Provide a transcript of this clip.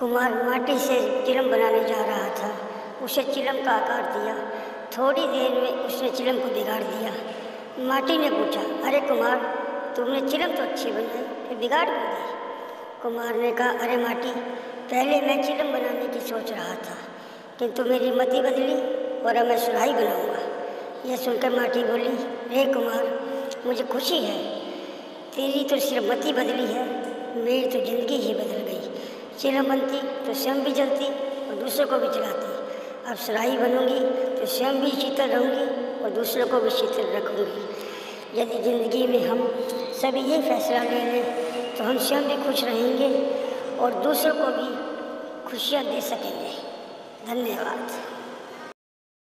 कुमार माटी से चिलम बनाने जा रहा था। उसे चिलम का आकार दिया। थोड़ी देर में उसने चिलम को बिगाड़ दिया। माटी ने पूछा, अरे कुमार, तुमने चिलम तो अच्छी बनाई, फिर बिगाड़ क्यों दी कुमार ने कहा, अरे माटी, पहले मैं चिलम बनाने की सोच रहा था, किंतु मेरी मति बदली और अब मैं सुराही बनाऊँगा। यह सुनकर माटी बोली, रे कुमार, मुझे खुशी है। तेरी तो सिर्फ़ मति बदली है, मेरी तो ज़िंदगी ही बदल गई। चिलम बनती तो स्वयं भी जलती और दूसरों को भी जलाती। अब सुराही बनूँगी तो स्वयं भी शीतल रहूँगी और दूसरों को भी शीतल रखूँगी। यदि ज़िंदगी में हम सभी ये फैसला ले लें तो हम स्वयं भी खुश रहेंगे और दूसरों को भी खुशियाँ दे सकेंगे। धन्यवाद।